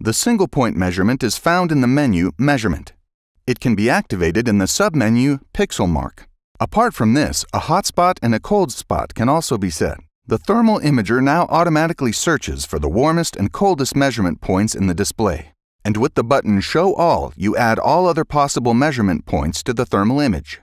The single point measurement is found in the menu Measurement. It can be activated in the submenu Pixel Mark. Apart from this, a hot spot and a cold spot can also be set. The thermal imager now automatically searches for the warmest and coldest measurement points in the display. And with the button Show All, you add all other possible measurement points to the thermal image.